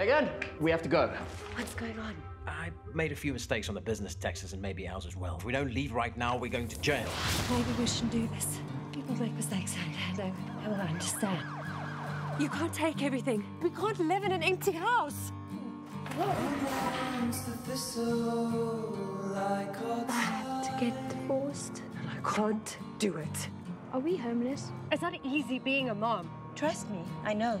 Megan, we have to go. What's going on? I made a few mistakes on the business taxes and maybe ours as well. If we don't leave right now, we're going to jail. Maybe we shouldn't do this. People make mistakes and they they will understand. You can't take everything. We can't live in an empty house. I have to get divorced and I can't do it. Are we homeless? It's not easy being a mom. Trust me, I know.